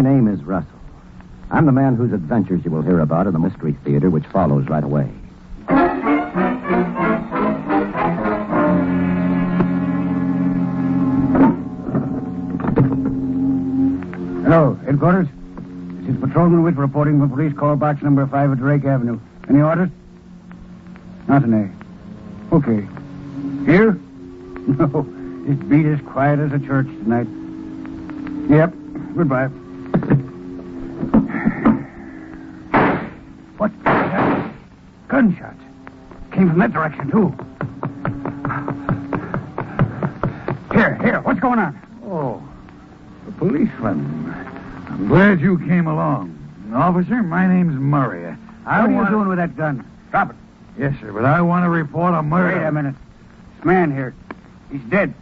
My name is Russell. I'm the man whose adventures you will hear about in the Mystery Theater, which follows right away. Hello, headquarters. This is Patrolman Witt reporting from police call box number five at Drake Avenue. Any orders? Not an A. Okay. Here? No. This beat as quiet as a church tonight. Yep. Goodbye. What? was that? Gunshots. Came from that direction, too. Here, here. What's going on? Oh, a policeman. I'm glad you came along. Officer, my name's Murray. I what are you doing with that gun? Drop it. Yes, sir, but I want to report a murder. Wait a minute. This man here. He's dead.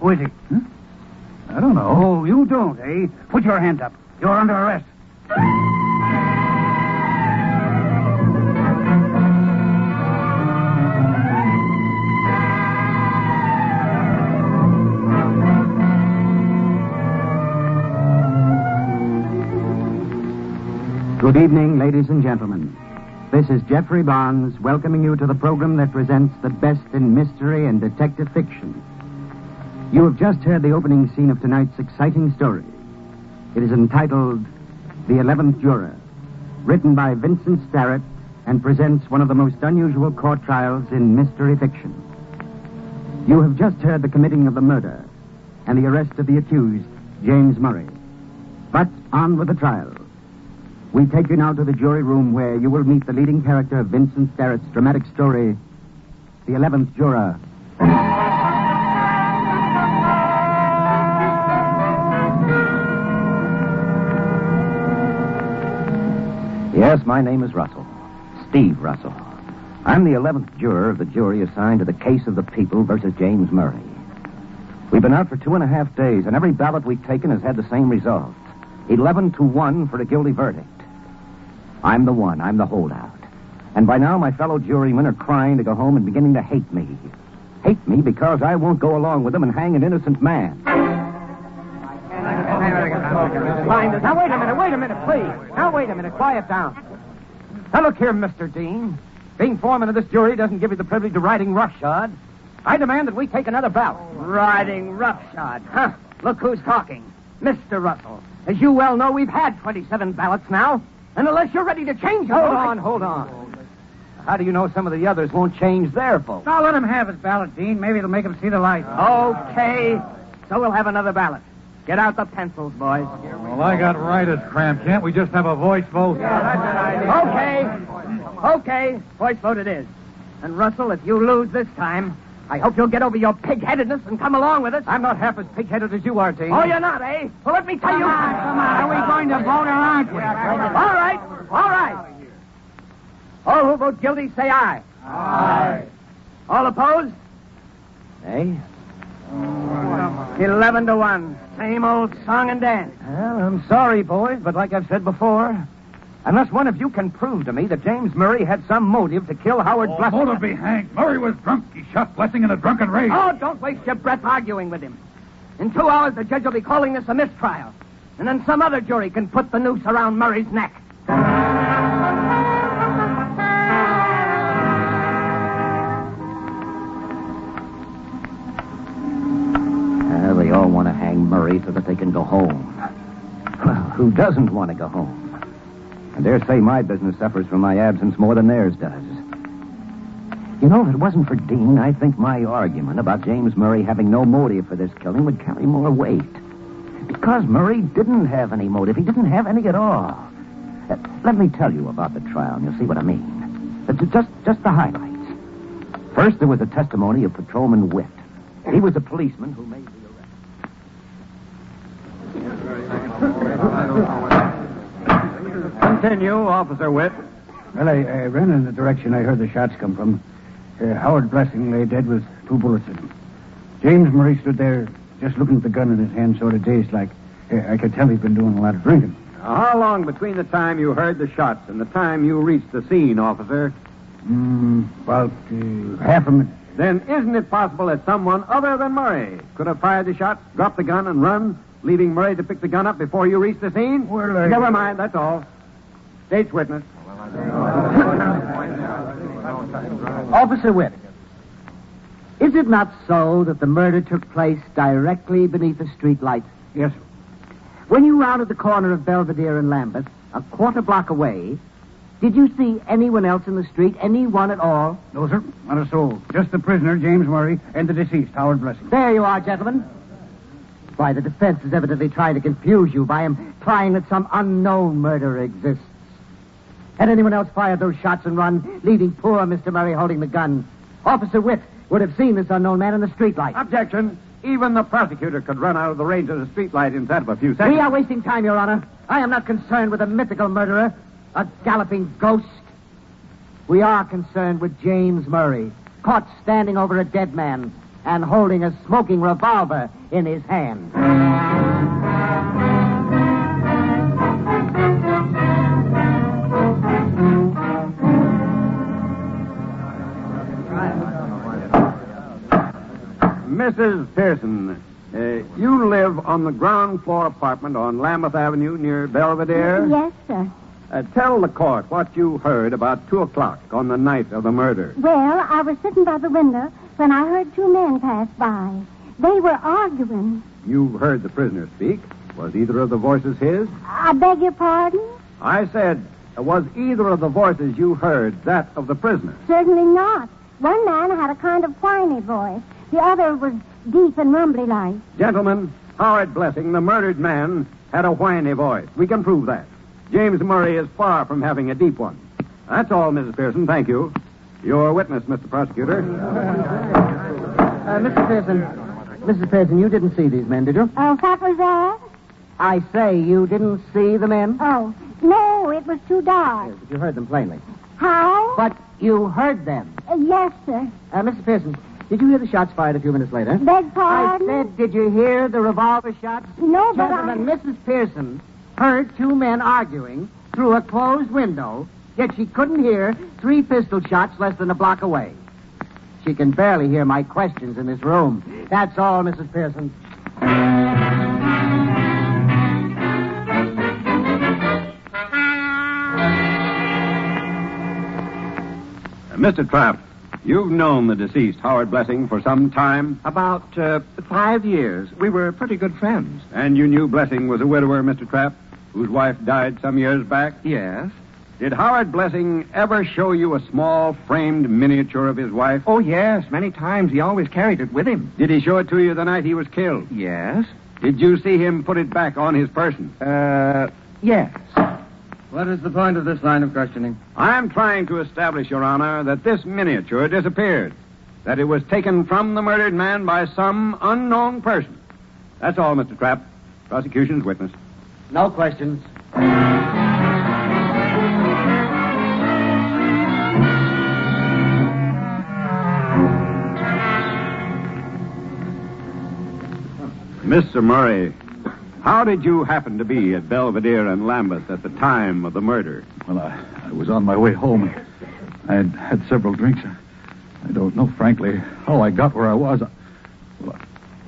Who is he? I don't know. Oh, you don't, eh? Put your hands up. You're under arrest. Good evening, ladies and gentlemen. This is Geoffrey Barnes welcoming you to the program that presents the best in mystery and detective fiction. You have just heard the opening scene of tonight's exciting story. It is entitled The Eleventh Juror, written by Vincent Starrett and presents one of the most unusual court trials in mystery fiction. You have just heard the committing of the murder and the arrest of the accused, James Murray. But on with the trial. We take you now to the jury room where you will meet the leading character of Vincent Starrett's dramatic story, The Eleventh Juror. Yes, my name is Russell. Steve Russell. I'm the 11th juror of the jury assigned to the case of the people versus James Murray. We've been out for two and a half days, and every ballot we've taken has had the same result 11 to 1 for a guilty verdict. I'm the one. I'm the holdout. And by now, my fellow jurymen are crying to go home and beginning to hate me. Hate me because I won't go along with them and hang an innocent man. Now, wait a minute, wait a minute, please. Now, wait a minute. Quiet down. Now, look here, Mr. Dean. Being foreman of this jury doesn't give you the privilege of riding roughshod. I demand that we take another ballot. Riding roughshod, huh? Look who's talking. Mr. Russell. As you well know, we've had 27 ballots now. And unless you're ready to change your Hold vote, on, hold on. How do you know some of the others won't change their vote? Now let him have his ballot, Dean. Maybe it'll make him see the light. Okay. So we'll have another ballot. Get out the pencils, boys. Well, I got writer's cramp. Can't we just have a voice vote? Yeah, that's an idea. Okay. Okay. Voice vote it is. And Russell, if you lose this time, I hope you'll get over your pig-headedness and come along with us. I'm not half as pig-headed as you are, Dean. Oh, you're not, eh? Well, let me tell you. Come on. Are we going to vote or aren't we? All right. All right. All who vote guilty, say aye. Aye. All opposed? Hey? Eleven to one. Same old song and dance. Well, I'm sorry, boys, but like I've said before, unless one of you can prove to me that James Murray had some motive to kill Howard Oh, Blessing. motive be hanged. Murray was drunk. He shot Blessing in a drunken rage. Oh, don't waste your breath arguing with him. In two hours, the judge will be calling this a mistrial. And then some other jury can put the noose around Murray's neck. Uh, they all want to hang Murray so that they can go home. Well, who doesn't want to go home? I dare say my business suffers from my absence more than theirs does. You know, if it wasn't for Dean, I think my argument about James Murray having no motive for this killing would carry more weight. Because Murray didn't have any motive. He didn't have any at all. Uh, let me tell you about the trial, and you'll see what I mean. Uh, just, just the highlights. First, there was the testimony of Patrolman Witt. He was a policeman who made the arrest. Continue, Officer Witt. Well, I, I ran in the direction I heard the shots come from. Uh, Howard Blessing lay dead with two bullets in him. James Murray stood there just looking at the gun in his hand, sort of dazed like. Uh, I could tell he'd been doing a lot of drinking. How long between the time you heard the shots and the time you reached the scene, officer? Mm, about uh, half a minute. Then isn't it possible that someone other than Murray could have fired the shots, dropped the gun, and run leaving Murray to pick the gun up before you reached the scene? Well, I- Never mind, that's all. State's witness. Officer Witt, is it not so that the murder took place directly beneath a street light? Yes, sir. When you rounded the corner of Belvedere and Lambeth, a quarter block away, did you see anyone else in the street? Anyone at all? No, sir. Not a soul. Just the prisoner, James Murray, and the deceased, Howard Blessing. There you are, gentlemen. Why, the defense is evidently trying to confuse you by implying that some unknown murderer exists. Had anyone else fired those shots and run, leaving poor Mr. Murray holding the gun? Officer Witt would have seen this unknown man in the streetlight. Objection. Even the prosecutor could run out of the range of the streetlight inside of a few seconds. We are wasting time, Your Honor. I am not concerned with a mythical murderer, a galloping ghost. We are concerned with James Murray, caught standing over a dead man and holding a smoking revolver in his hand. Mrs. Pearson, uh, you live on the ground floor apartment on Lambeth Avenue near Belvedere? Yes, sir. Uh, tell the court what you heard about 2 o'clock on the night of the murder. Well, I was sitting by the window when I heard two men pass by. They were arguing. You heard the prisoner speak. Was either of the voices his? I beg your pardon? I said, uh, was either of the voices you heard that of the prisoner? Certainly not. One man had a kind of whiny voice. The other was deep and rumbly like. Gentlemen, Howard Blessing, the murdered man, had a whiny voice. We can prove that. James Murray is far from having a deep one. That's all, Mrs. Pearson. Thank you. Your witness, Mr. Prosecutor. Uh, Mr. Pearson, Mrs. Pearson, you didn't see these men, did you? Oh, what was that? I say you didn't see the men. Oh, no, it was too dark. Yes, but you heard them plainly. How? But you heard them. Uh, yes, sir. Uh, Mr. Pearson, did you hear the shots fired a few minutes later? Beg pardon? I said, did you hear the revolver shots? No, but I... Gentlemen, Mrs. Pearson heard two men arguing through a closed window, yet she couldn't hear three pistol shots less than a block away. She can barely hear my questions in this room. That's all, Mrs. Pearson. Uh, Mr. Trapp, you've known the deceased, Howard Blessing, for some time, About uh, five years. We were pretty good friends. and you knew Blessing was a widower, Mr. Trapp, whose wife died some years back. Yes. Did Howard Blessing ever show you a small framed miniature of his wife? Oh, yes. Many times. He always carried it with him. Did he show it to you the night he was killed? Yes. Did you see him put it back on his person? Uh, yes. What is the point of this line of questioning? I'm trying to establish, Your Honor, that this miniature disappeared. That it was taken from the murdered man by some unknown person. That's all, Mr. Trapp. Prosecution's witness. No questions. Mr. Murray, how did you happen to be at Belvedere and Lambeth at the time of the murder? Well, I, I was on my way home. I had had several drinks. I don't know, frankly, how I got where I was. Well,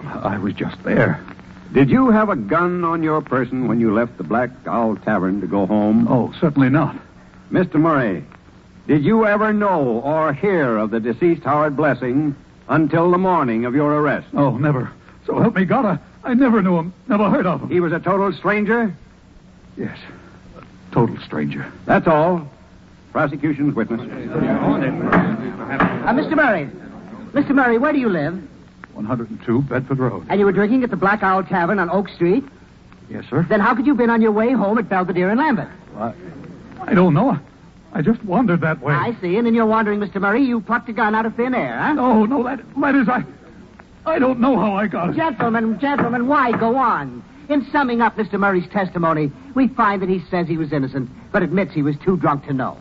I was just there. Did you have a gun on your person when you left the Black Owl Tavern to go home? Oh, certainly not. Mr. Murray, did you ever know or hear of the deceased Howard Blessing until the morning of your arrest? Oh, never. So help me God, I, I never knew him. Never heard of him. He was a total stranger? Yes. A total stranger. That's all. Prosecution's witness. Uh, Mr. Murray. Mr. Murray, where do you live? 102 Bedford Road. And you were drinking at the Black Owl Tavern on Oak Street? Yes, sir. Then how could you have been on your way home at Belvedere and Lambeth? I, I don't know. I just wandered that way. I see. And in your wandering, Mr. Murray, you plucked a gun out of thin air, huh? No, no, that, that is, I. I don't know how I got it. Gentlemen, gentlemen, why go on? In summing up Mr. Murray's testimony, we find that he says he was innocent, but admits he was too drunk to know.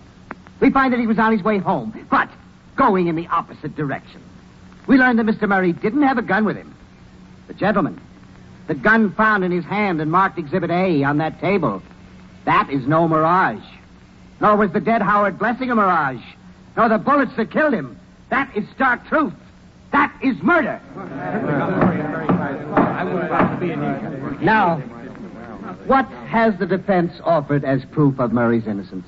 We find that he was on his way home, but going in the opposite direction. We learn that Mr. Murray didn't have a gun with him. But, gentlemen, the gun found in his hand and marked Exhibit A on that table, that is no mirage. Nor was the dead Howard Blessing a mirage. Nor the bullets that killed him. That is stark truth. That is murder. Now, what has the defense offered as proof of Murray's innocence?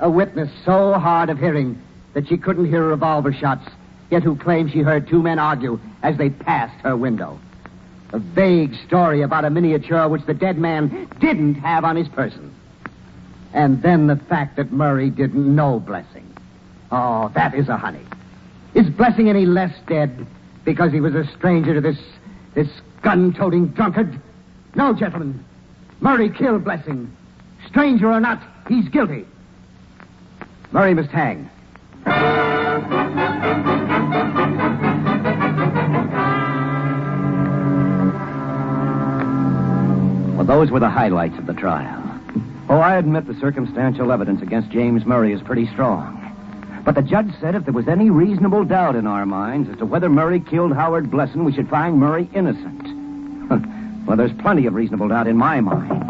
A witness so hard of hearing that she couldn't hear revolver shots, yet who claims she heard two men argue as they passed her window. A vague story about a miniature which the dead man didn't have on his person. And then the fact that Murray didn't know Blessing. Oh, that is a honey. Is Blessing any less dead because he was a stranger to this this gun-toting drunkard? No, gentlemen. Murray killed Blessing. Stranger or not, he's guilty. Murray must hang. Well, those were the highlights of the trial. Oh, I admit the circumstantial evidence against James Murray is pretty strong. But the judge said if there was any reasonable doubt in our minds as to whether Murray killed Howard Blessing, we should find Murray innocent. well, there's plenty of reasonable doubt in my mind.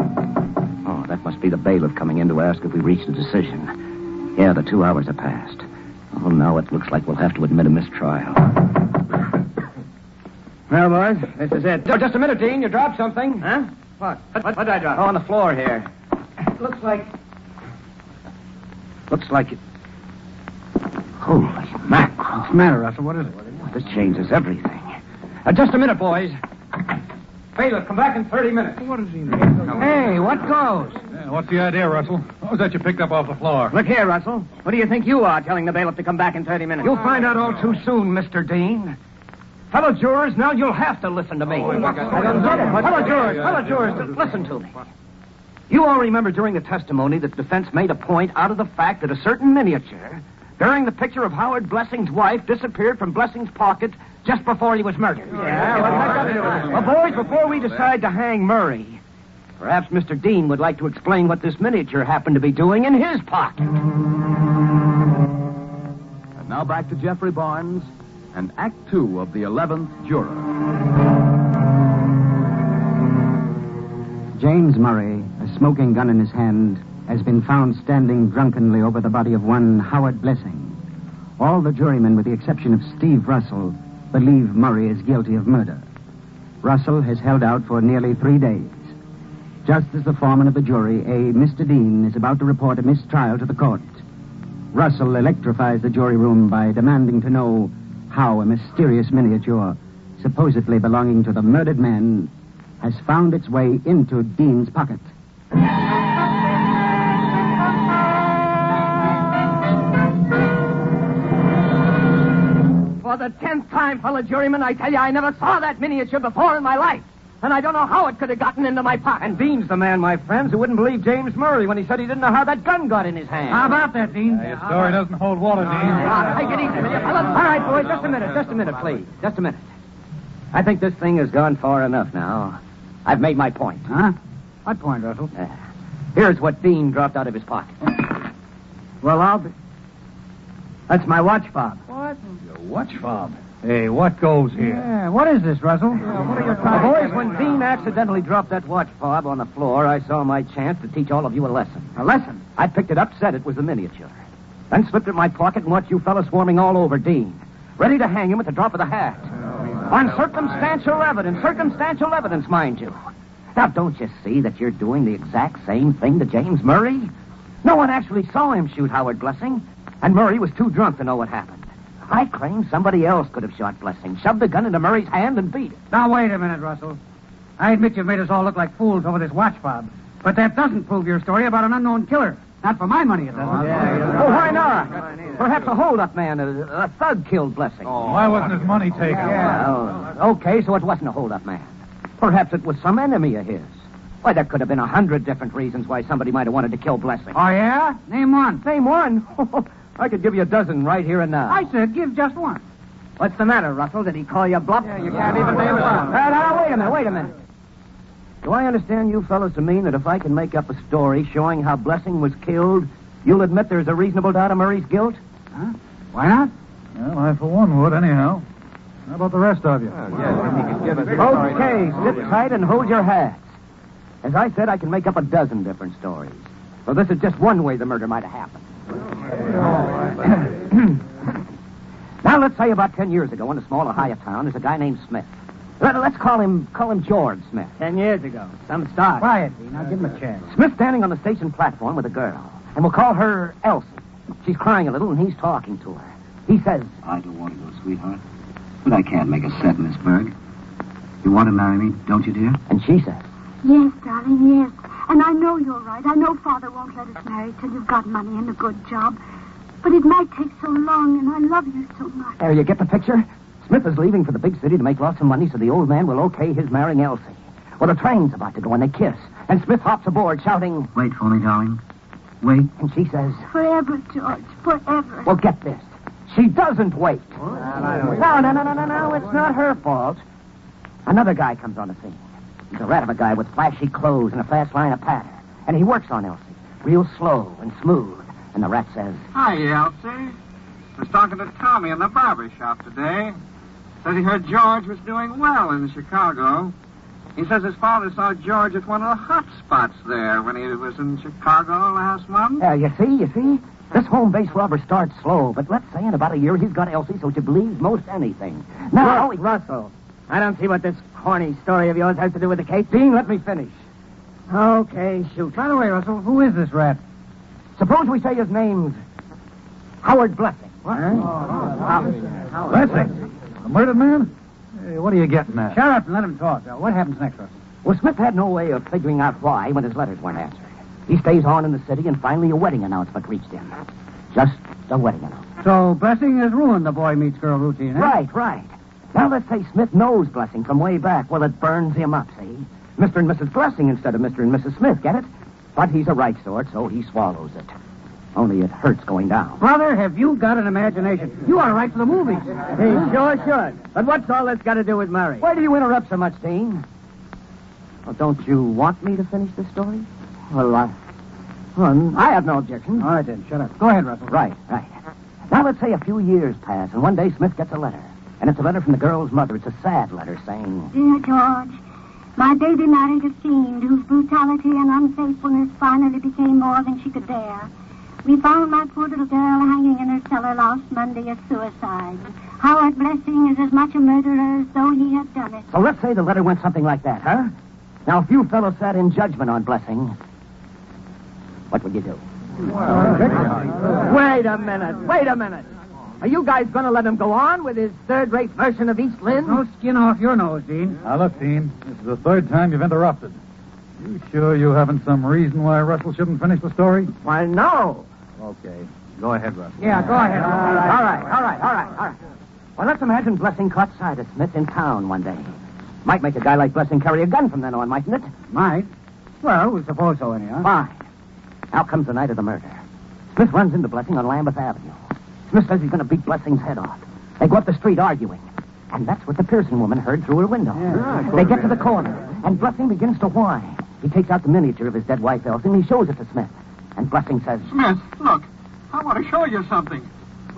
Oh, that must be the bailiff coming in to ask if we reached a decision. Yeah, the two hours have passed. Oh, now it looks like we'll have to admit a mistrial. Well, boys, this is it. Oh, just a minute, Dean. You dropped something. Huh? What? What, what did I drop? Oh, on the floor here. It looks like. Looks like it. Holy mackerel. What's the matter, Russell? What is it? This changes everything. Uh, just a minute, boys. Bailiff, come back in 30 minutes. What does he mean? Hey, what goes? Yeah, what's the idea, Russell? What was that you picked up off the floor? Look here, Russell. What do you think you are telling the bailiff to come back in 30 minutes? You'll find out all too soon, Mr. Dean. Fellow jurors, now you'll have to listen to me. I don't get it. Fellow jurors, fellow jurors, listen to me. You all remember during the testimony that the defense made a point out of the fact that a certain miniature bearing the picture of Howard Blessing's wife disappeared from Blessing's pocket just before he was murdered. Yeah, well, boys, before we decide to hang Murray, perhaps Mr. Dean would like to explain what this miniature happened to be doing in his pocket. And now back to Geoffrey Barnes and Act Two of The Eleventh Juror. James Murray, a smoking gun in his hand, has been found standing drunkenly over the body of one Howard Blessing. All the jurymen, with the exception of Steve Russell, believe Murray is guilty of murder. Russell has held out for nearly three days. Just as the foreman of the jury, a Mr. Dean, is about to report a mistrial to the court, Russell electrifies the jury room by demanding to know how a mysterious miniature, supposedly belonging to the murdered man, has found its way into Dean's pocket. The tenth time, fellow jurymen, I tell you, I never saw that miniature before in my life. And I don't know how it could have gotten into my pocket. And Dean's the man, my friends, who wouldn't believe James Murray when he said he didn't know how that gun got in his hand. How about that, Dean? Your story doesn't hold water, Dean. Take it easy, will you, fellas? All right, boys, just a minute, just a minute, please. Just a minute. I think this thing has gone far enough now. I've made my point. Huh? What point, Russell? Uh, here's what Dean dropped out of his pocket. Well, I'll be. That's my watch fob. What? Your watch fob. Hey, what goes here? Yeah, what is this, Russell? what are your Well, boys, when Dean accidentally dropped that watch fob on the floor, I saw my chance to teach all of you a lesson. A lesson? I picked it up, said it was a miniature. Then slipped it in my pocket and watched you fellas swarming all over Dean. Ready to hang him at the drop of the hat. Oh, on circumstantial evidence. Circumstantial evidence, mind you. Now, don't you see that you're doing the exact same thing to James Murray? No one actually saw him shoot Howard Blessing, and Murray was too drunk to know what happened. I claim somebody else could have shot Blessing, shoved the gun into Murray's hand, and beat it. Now, wait a minute, Russell. I admit you've made us all look like fools over this watch fob. But that doesn't prove your story about an unknown killer. Not for my money, it doesn't. Oh, oh, why not? Perhaps a hold-up man, a, a thug killed Blessing. Oh, why wasn't his money taken? Well, okay, so it wasn't a hold-up man. Perhaps it was some enemy of his. Why, there could have been a hundred different reasons why somebody might have wanted to kill Blessing. Oh, yeah? Name one. Name one. Oh, I could give you a dozen right here and now. I said give just one. What's the matter, Russell? Did he call you bluff? Yeah, you can't even name one. Uh, now, wait a minute, wait a minute. Do I understand you fellows to mean that if I can make up a story showing how Blessing was killed, you'll admit there's a reasonable doubt of Murray's guilt? Huh? Why not? Well, I, for one, would, anyhow. How about the rest of you? Okay, sit tight and hold your hats. As I said, I can make up a dozen different stories. So this is just one way the murder might have happened. now, Now, let's say about ten years ago in a small Ohio town, there's a guy named Smith. Let, us call him call him George Smith. Ten years ago. Some star. Quiet, Now give him a chance. Smith standing on the station platform with a girl, and we'll call her Elsie. She's crying a little, and he's talking to her. He says, I don't want to go, sweetheart. But I can't make a set in this burg. You want to marry me, don't you, dear? and she says, Yes, darling, yes. And I know you're right. I know Father won't let us marry till you've got money and a good job. But it might take so long, and I love you so much. There, you get the picture? Smith is leaving for the big city to make lots of money so the old man will okay his marrying Elsie. Well, the train's about to go and they kiss. And Smith hops aboard shouting, Wait for me, darling. Wait. and she says, Forever, George, forever. Well, get this. She doesn't wait. No, no, no, no, no, no. It's not her fault. Another guy comes on the scene. He's a rat of a guy with flashy clothes and a fast line of patter. And he works on Elsie. Real slow and smooth. And the rat says, Hi, Elsie. Was talking to Tommy in the barber shop today. Says he heard George was doing well in Chicago. He says his father saw George at one of the hot spots there when he was in Chicago last month. Yeah, you see, you see? This home base robber starts slow, but let's say in about a year he's got Elsie so she believes most anything. Now, Look, Russell, I don't see what this corny story of yours has to do with the case. Dean, let me finish. Okay, shoot. By the way, Russell, who is this rat? Suppose we say his name's Howard Blessing. What? Blessing? A murdered man? Hey, what are you getting at? Shut up and let him talk. Now, what happens next, Russell? Well, Smith had no way of figuring out why when his letters weren't answered. He stays on in the city, and finally a wedding announcement reached him. Just a wedding announcement. So, Blessing has ruined the boy meets girl routine, eh? Right, right. Now let's say Smith knows Blessing from way back. Well, it burns him up, see? Mr. and Mrs. Blessing instead of Mr. and Mrs. Smith, get it? But he's a right sort, so he swallows it. Only it hurts going down. Brother, have you got an imagination? You ought to write for the movies. He sure should. But what's all this got to do with Murray? Why do you interrupt so much, Dean? Well, don't you want me to finish the story? Well, I, well, I have no objection. All right, then. Shut up. Go ahead, Russell. Right, right. Now let's say a few years pass, and one day Smith gets a letter. And it's a letter from the girl's mother. It's a sad letter saying, Dear George, my baby married a fiend whose brutality and unfaithfulness finally became more than she could bear. We found my poor little girl hanging in her cellar last Monday as suicide. Howard Blessing is as much a murderer as though he had done it. So let's say the letter went something like that, huh? Now, if you fellows sat in judgment on Blessing, what would you do? Wait a minute. Wait a minute. Are you guys going to let him go on with his third-rate version of East Lynne? No skin off your nose, Dean. Now, look, Dean, this is the third time you've interrupted. You sure you haven't some reason why Russell shouldn't finish the story? Why, no. Okay. Go ahead, Russell. Yeah, go ahead. All right, all right, all right, all right. Well, let's imagine Blessing caught sight of Smith in town one day. Might make a guy like Blessing carry a gun from then on, mightn't it? Might. Well, we suppose so, anyhow. Fine. Now comes the night of the murder. Smith runs into Blessing on Lambeth Avenue. Smith says he's going to beat Blessing's head off. They go up the street arguing. And that's what the Pearson woman heard through her window. they get to the corner, and Blessing begins to whine. He takes out the miniature of his dead wife, Elsie, and he shows it to Smith. And Blessing says, Smith, look. I want to show you something.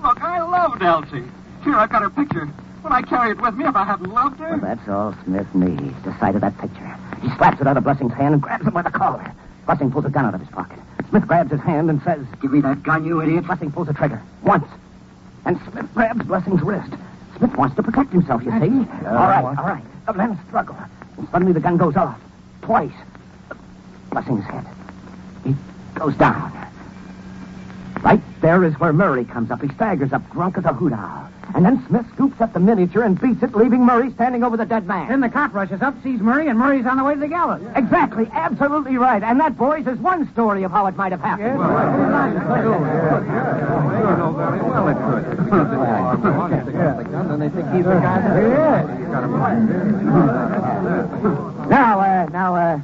Look, I loved Elsie. Here, I've got her picture. Would I carry it with me if I hadn't loved her? Well, that's all Smith needs, the sight of that picture. He slaps it out of Blessing's hand and grabs him by the collar. Blessing pulls a gun out of his pocket. Smith grabs his hand and says, Give me that gun, you idiot. Blessing pulls the trigger. Once. And Smith grabs Blessing's wrist. Smith wants to protect himself, you see. all right, all right. The men struggle. And suddenly the gun goes off. Twice. Blessing's hit. He goes down. Right there is where Murray comes up. He staggers up, drunk as a hoot owl. And then Smith scoops up the miniature and beats it, leaving Murray standing over the dead man. Then the cop rushes up, sees Murray, and Murray's on the way to the gallows. Exactly, absolutely right. And that, boys, is one story of how it might have happened. Well, it could. Then they think he's the guy Now, uh, now, uh,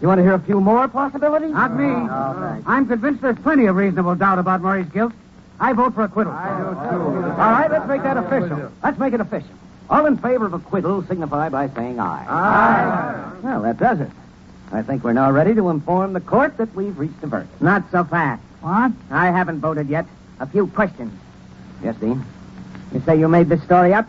you want to hear a few more possibilities? Not me. I'm convinced there's plenty of reasonable doubt about Murray's guilt. I vote for acquittal. I do too. All right, let's make that official. Let's make it official. All in favor of acquittal signify by saying aye. Aye. Well, that does it. I think we're now ready to inform the court that we've reached a verdict. Not so fast. What? I haven't voted yet. A few questions. Yes, Dean? You say you made this story up?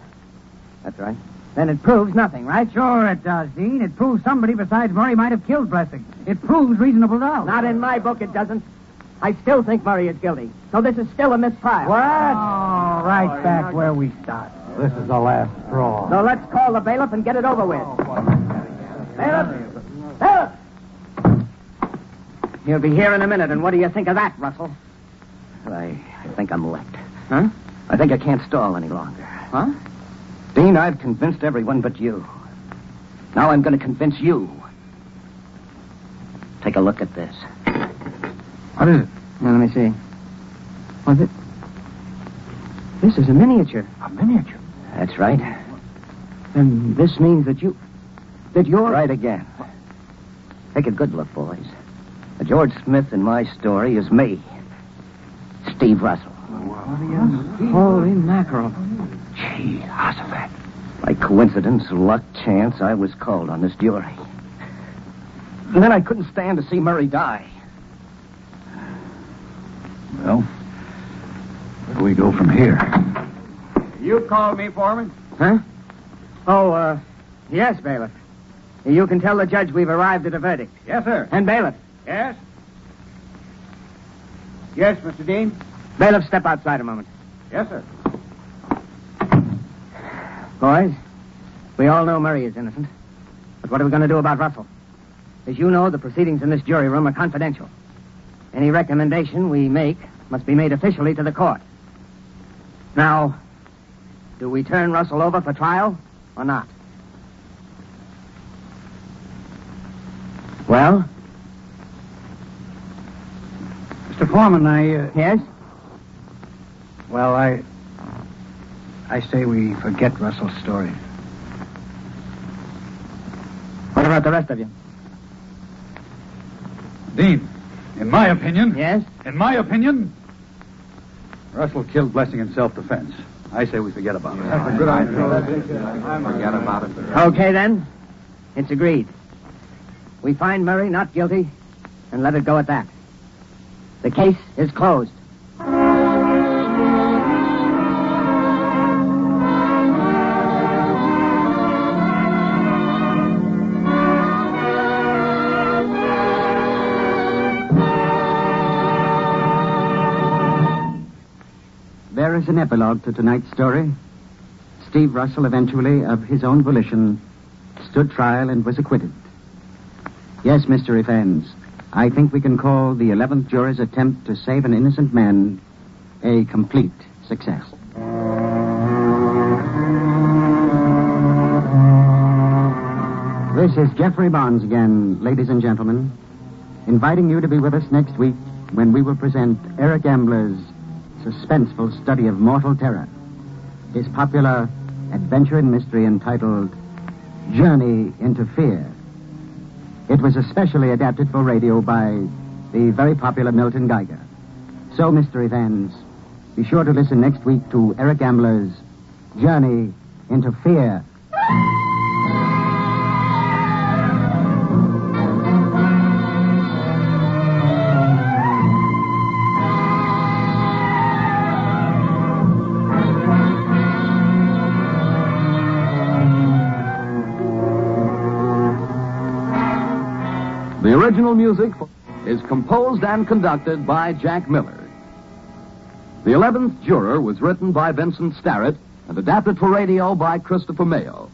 That's right. Then it proves nothing, right? Sure it does, Dean. It proves somebody besides Murray might have killed Blessing. It proves reasonable doubt. Not in my book, it doesn't. I still think Murray is guilty. So this is still a mistrial. What? Oh, right back where we started. This is the last straw. So let's call the bailiff and get it over with. Oh, bailiff! Bailiff! He'll be here in a minute, and what do you think of that, Russell? I, I think I'm licked. Huh? I think I can't stall any longer. Huh? Dean, I've convinced everyone but you. Now I'm going to convince you. Take a look at this. What is it? Now, let me see. What's it? This is a miniature. A miniature. That's right. Then this means that you. that you're. Right again. Take a good look, boys. The George Smith in my story is me. Steve Russell. Holy mackerel. Gee, Ossifat. By coincidence, luck, chance, I was called on this jury. And then I couldn't stand to see Murray die. Well, where do we go from here? You called me, Foreman? Huh? Oh, uh, yes, bailiff. You can tell the judge we've arrived at a verdict. Yes, sir. And bailiff. Yes? Yes, Mr. Dean? Bailiff, step outside a moment. Yes, sir. Boys, we all know Murray is innocent. But what are we going to do about Russell? As you know, the proceedings in this jury room are confidential. Any recommendation we make must be made officially to the court. Now, do we turn Russell over for trial or not? Well? Mr. Foreman, I. Uh, yes? Well, I. I say we forget Russell's story. What about the rest of you? Dean, in my opinion. Yes? In my opinion, Russell killed Blessing in self-defense. I say we forget about it. That's a good idea. Forget about it. Okay, then. It's agreed. We find Murray not guilty and let it go at that. The case is closed. An epilogue to tonight's story. Steve Russell eventually, of his own volition, stood trial and was acquitted. Yes, Mr. Fans, I think we can call the 11th jury's attempt to save an innocent man a complete success. This is Geoffrey Barnes again, ladies and gentlemen, inviting you to be with us next week when we will present Eric Ambler's suspenseful study of mortal terror, his popular adventure and mystery entitled Journey into Fear. It was especially adapted for radio by the very popular Milton Geiger. So, Mr. Evans, be sure to listen next week to Eric Ambler's Journey into Fear. Original music is composed and conducted by Jack Miller. The Eleventh Juror was written by Vincent Starrett and adapted for radio by Christopher Mayo.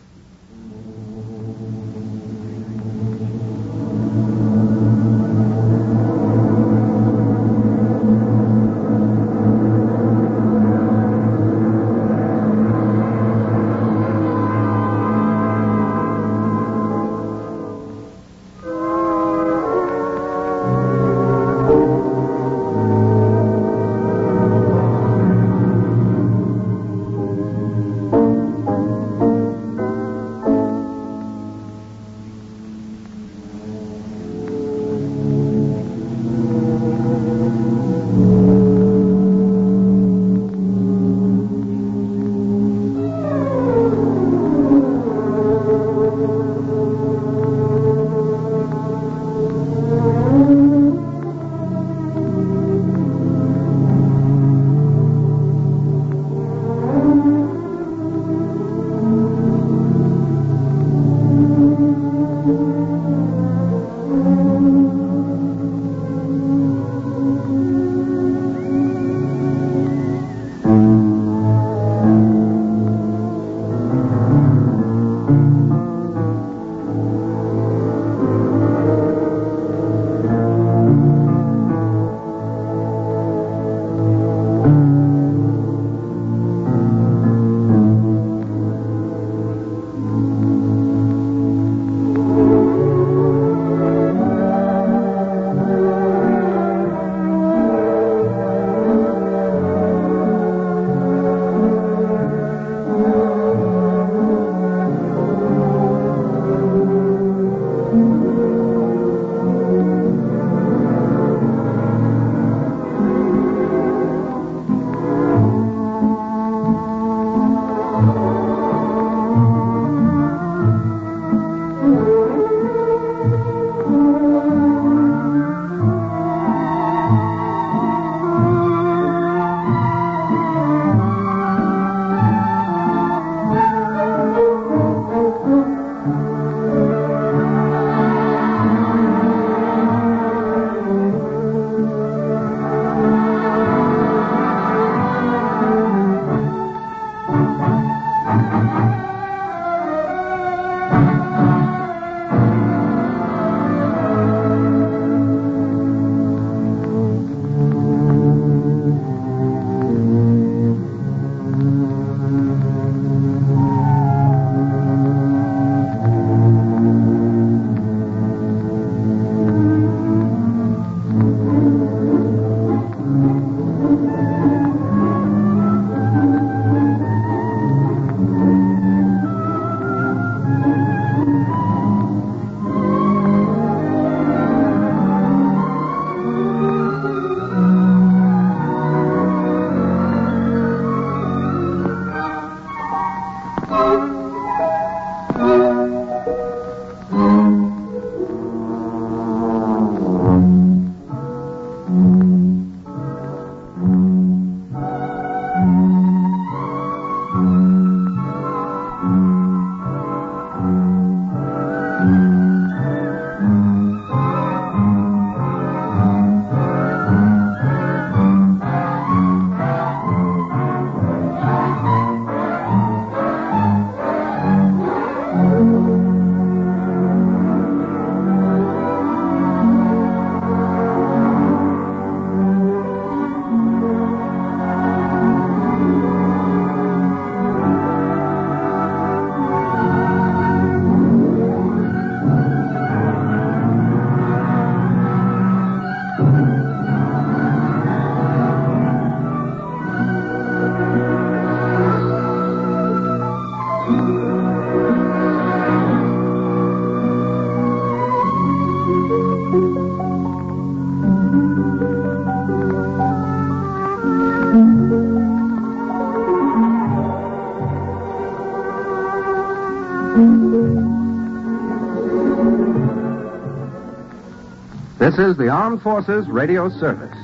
This is the Armed Forces Radio Service.